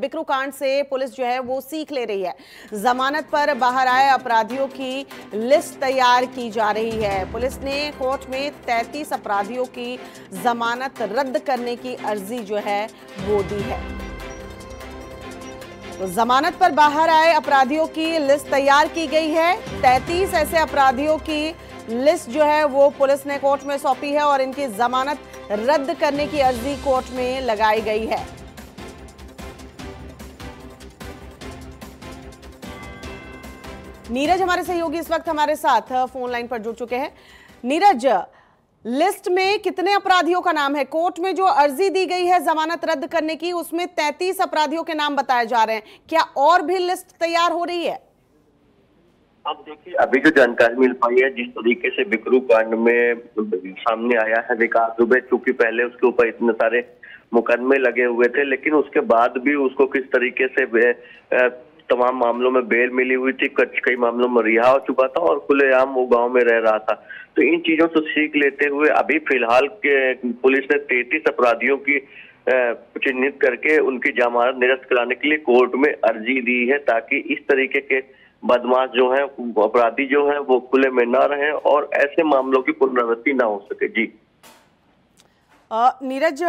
बिक्रू कांड से पुलिस जो है वो सीख ले रही है। जमानत पर बाहर आए अपराधियों की लिस्ट तैयार की जा रही है। पुलिस ने कोर्ट में 33 अपराधियों की जमानत रद्द करने की अर्जी जो है वो दी है। तो जमानत पर बाहर आए अपराधियों की लिस्ट तैयार की गई है। 33 ऐसे अपराधियों की लिस्ट जो है वो पुलिस ने कोर्ट में सौंपी है और इनकी जमानत रद्द करने की अर्जी कोर्ट में लगाई गई है। नीरज हमारे सहयोगी इस वक्त हमारे साथ फ़ोन लाइन पर जुड़ चुके हैं। नीरज लिस्ट में कितने अपराधियों का नाम है? कोर्ट में जो अर्जी दी गई है जमानत रद्द करने की, उसमें 33 अपराधियों के नाम बताए जा रहे हैं। क्या और भी लिस्ट तैयार हो रही है? अब देखिए, अभी जो जानकारी मिल पाई है, जिस तरीके से बिक्रू कांड में सामने आया है विकास दुबे, चूँकि पहले उसके ऊपर इतने सारे मुकदमे लगे हुए थे, लेकिन उसके बाद भी उसको किस तरीके से तमाम मामलों में बेल मिली हुई थी कई मामलों में रिहा हो चुका था और खुलेआम वो गाँव में रह रहा था। तो इन चीज़ों से सीख लेते हुए अभी फ़िलहाल पुलिस ने तैतीस अपराधियों की चिन्हित करके उनकी जमानत निरस्त कराने के लिए कोर्ट में अर्जी दी है ताकि इस तरीके के बदमाश जो है, अपराधी जो है, वो खुले में ना रहे और ऐसे मामलों की पुनरावृत्ति ना हो सके। जी। नीरज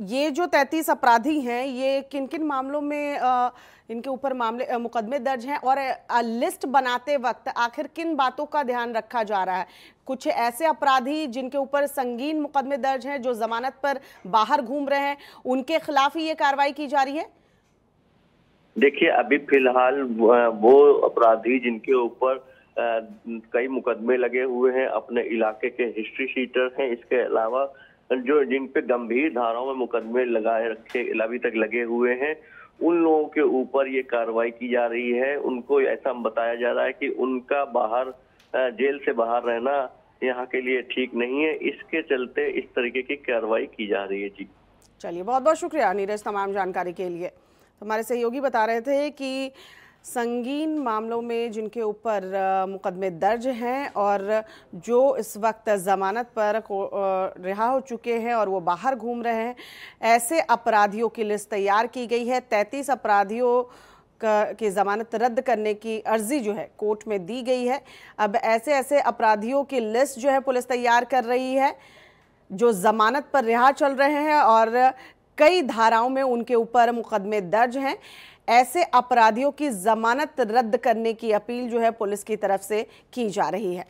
ये जो तैतीस अपराधी हैं ये किन किन मामलों में आ, इनके ऊपर मामले मुकदमे दर्ज हैं और आ, लिस्ट बनाते वक्त आखिर किन बातों का ध्यान रखा जा रहा है? कुछ ऐसे अपराधी जिनके ऊपर संगीन मुकदमे दर्ज हैं जो जमानत पर बाहर घूम रहे हैं उनके खिलाफ ही ये कार्रवाई की जा रही है? देखिए अभी फ़िलहाल वो अपराधी जिनके ऊपर कई मुकदमे लगे हुए हैं अपने इलाके के हिस्ट्री शीटर हैं इसके अलावा जो जिन पे गंभीर धाराओं में मुकदमे लगाए रखे, अभी तक लगे हुए हैं, उन लोगों के ऊपर ये कार्रवाई की जा रही है। उनको ऐसा बताया जा रहा है कि उनका बाहर जेल से बाहर रहना यहाँ के लिए ठीक नहीं है। इसके चलते इस तरीके की कार्रवाई की जा रही है, जी। चलिए बहुत बहुत शुक्रिया नीरज तमाम जानकारी के लिए। हमारे सहयोगी बता रहे थे कि संगीन मामलों में जिनके ऊपर मुकदमे दर्ज हैं और जो इस वक्त ज़मानत पर रिहा हो चुके हैं और वो बाहर घूम रहे हैं, ऐसे अपराधियों की लिस्ट तैयार की गई है। तैंतीस अपराधियों की ज़मानत रद्द करने की अर्जी जो है कोर्ट में दी गई है। अब ऐसे ऐसे अपराधियों की लिस्ट जो है पुलिस तैयार कर रही है, जो ज़मानत पर रिहा चल रहे हैं और कई धाराओं में उनके ऊपर मुकदमे दर्ज हैं। ऐसे अपराधियों की जमानत रद्द करने की अपील जो है पुलिस की तरफ़ से की जा रही है।